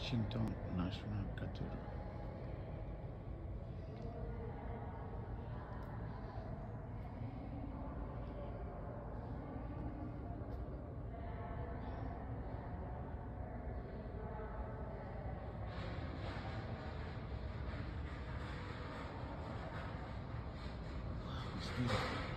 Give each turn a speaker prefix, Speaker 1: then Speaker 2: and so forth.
Speaker 1: Washington National Cathedral. Wow, it's.